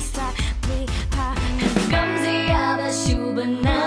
Star, Gumsy, shoe, but now.